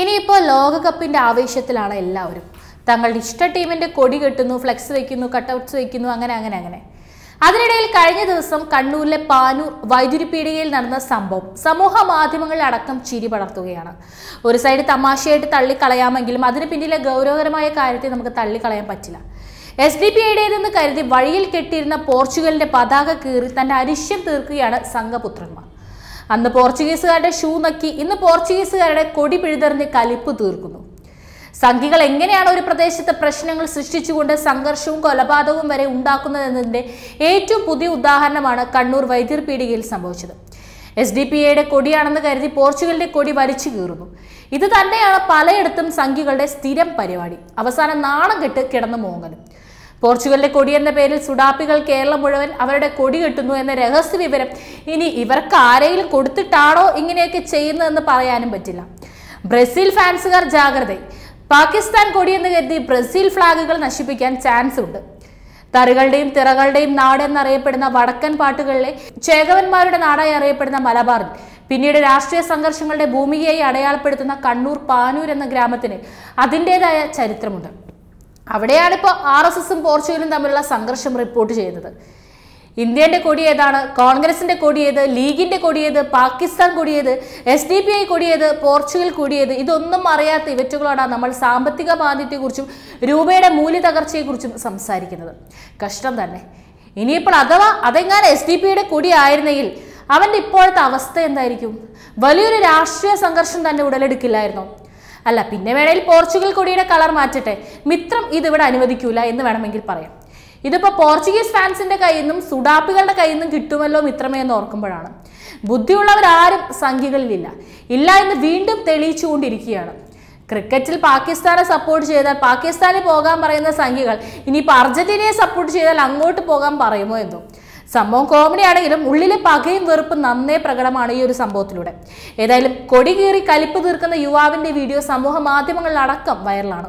ഇനിയിപ്പോൾ ലോകകപ്പിന്റെ ആവേശത്തിലാണ് എല്ലാവരും. തങ്ങളുടെ ഇഷ്ട ടീമിന്റെ കൊടി കെട്ടുന്നു ഫ്ലെക്സ് വെക്കുന്നു കട്ടൗട്ട്സ് വെക്കുന്നു അങ്ങനെ അങ്ങനെ അങ്ങനെ. അതിനിടയിൽ കഴിഞ്ഞ ദിവസം കണ്ണൂരിലെ പാനൂർ വൈദ്യുതി പീടികയിൽ നടന്ന സംഭവം സമൂഹ മാധ്യമങ്ങളിൽ അടക്കം ചിരി പടർത്തുകയാണ്. ഒരു സൈഡ് തമാശയായിട്ട് തള്ളിക്കളയാമെങ്കിലും അതിന് പിന്നിലെ ഗൗരവകരമായ കാര്യത്തെ നമുക്ക് തള്ളിക്കളയാൻ പറ്റില്ല. എസ് ഡി പി ഐയുടേതെന്ന് കരുതി വഴിയിൽ കെട്ടിയിരുന്ന പോർച്ചുഗലിന്റെ പതാക കീറി തന്റെ അരിശ്യം തീർക്കുകയാണ് സംഘപുത്രന്മാർ. അന്ന് പോർച്ചുഗീസുകാരുടെ ഷൂ നക്കി ഇന്ന് പോർച്ചുഗീസുകാരുടെ കൊടി പിഴുതെറിഞ്ഞ് കലിപ്പ് തീർക്കുന്നു. സംഘികൾ എങ്ങനെയാണ് ഒരു പ്രദേശത്ത് പ്രശ്നങ്ങൾ സൃഷ്ടിച്ചുകൊണ്ട് സംഘർഷവും കൊലപാതകവും വരെ ഉണ്ടാക്കുന്നതെന്നതിന്റെ ഏറ്റവും പുതിയ ഉദാഹരണമാണ് കണ്ണൂർ വൈദ്യർ പീടികയിൽ സംഭവിച്ചത്. എസ് ഡി പി എയുടെ കൊടിയാണെന്ന് കരുതി പോർച്ചുഗലിന്റെ കൊടി വലിച്ചു കീറുന്നു. ഇത് തന്നെയാണ് പലയിടത്തും സംഘികളുടെ സ്ഥിരം പരിപാടി. അവസാനം നാണം കെട്ട് കിടന്നു മോങ്ങലും. പോർച്ചുഗലിന്റെ എന്ന പേരിൽ സുഡാപ്പികൾ കേരളം മുഴുവൻ അവരുടെ കൊടി കെട്ടുന്നു എന്ന രഹസ്യ വിവരം ഇനി ഇവർക്ക് ആരെങ്കിലും കൊടുത്തിട്ടാണോ ഇങ്ങനെയൊക്കെ ചെയ്യുന്നതെന്ന് പറയാനും പറ്റില്ല. ബ്രസീൽ ഫാൻസുകാർ ജാഗ്രത പാകിസ്ഥാൻ കൊടി എന്ന് കരുതി ബ്രസീൽ ഫ്ളാഗുകൾ നശിപ്പിക്കാൻ ചാൻസ് ഉണ്ട്. തറികളുടെയും തിറകളുടെയും നാട് എന്നറിയപ്പെടുന്ന വടക്കൻ പാട്ടുകളിലെ ചേകവന്മാരുടെ നാടായി അറിയപ്പെടുന്ന മലബാറിൽ. പിന്നീട് രാഷ്ട്രീയ സംഘർഷങ്ങളുടെ ഭൂമികയായി അടയാളപ്പെടുത്തുന്ന കണ്ണൂർ പാനൂർ എന്ന ഗ്രാമത്തിന് അതിന്റെതായ ചരിത്രമുണ്ട്. അവിടെയാണ് ഇപ്പോൾ ആർ എസ് എസും പോർച്ചുഗലും തമ്മിലുള്ള സംഘർഷം റിപ്പോർട്ട് ചെയ്യുന്നത്. കൊടി ഏതാണ്? കോൺഗ്രസിന്റെ കൊടി ഏത്? ലീഗിന്റെ കൊടി ഏത്? പാകിസ്ഥാൻ കൊടി ഏത്? എസ് ഡി പി ഐ കൊടി ഏത്? പോർച്ചുഗൽ കൊടി ഏത്? ഇതൊന്നും അറിയാത്ത ഇവറ്റുകളോടാണ് നമ്മൾ സാമ്പത്തിക ബാധ്യതയെക്കുറിച്ചും രൂപയുടെ മൂല്യ തകർച്ചയെക്കുറിച്ചും സംസാരിക്കുന്നത്. കഷ്ടം തന്നെ. ഇനിയിപ്പോൾ അഥവാ അതെങ്ങാനും എസ് ഡി പിയുടെ കൊടി ആയിരുന്നെങ്കിൽ അവന്റെ ഇപ്പോഴത്തെ അവസ്ഥ എന്തായിരിക്കും? വലിയൊരു രാഷ്ട്രീയ സംഘർഷം തന്നെ ഉടലെടുക്കില്ലായിരുന്നോ? അല്ല പിന്നെ വേണേൽ പോർച്ചുഗൽ കൊടിയുടെ കളർ മാറ്റട്ടെ. മിത്രം ഇതിവിടെ അനുവദിക്കൂല എന്ന് വേണമെങ്കിൽ പറയാം. ഇതിപ്പോൾ പോർച്ചുഗീസ് ഫാൻസിന്റെ കയ്യിൽ നിന്നും സുഡാപ്പികളുടെ കയ്യിൽ നിന്നും കിട്ടുമല്ലോ മിത്രമേ എന്ന് ഓർക്കുമ്പോഴാണ്. ബുദ്ധിയുള്ളവരാരും സംഖ്യകളിലില്ല ഇല്ല എന്ന് വീണ്ടും തെളിയിച്ചുകൊണ്ടിരിക്കുകയാണ്. ക്രിക്കറ്റിൽ പാകിസ്ഥാനെ സപ്പോർട്ട് ചെയ്താൽ പാകിസ്ഥാനിൽ പോകാൻ പറയുന്ന സംഖ്യകൾ ഇനിയിപ്പോൾ അർജന്റീനയെ സപ്പോർട്ട് ചെയ്താൽ അങ്ങോട്ട് പോകാൻ പറയുമോ എന്തോ. സംഭവം കോമഡി ആണെങ്കിലും ഉള്ളിലെ പകയും വെറുപ്പും നന്നേ പ്രകടമാണ് ഈ ഒരു സംഭവത്തിലൂടെ. ഏതായാലും കൊടി കീറി കലിപ്പ് തീർക്കുന്ന യുവാവിന്റെ വീഡിയോ സമൂഹ മാധ്യമങ്ങളിലടക്കം വൈറലാണ്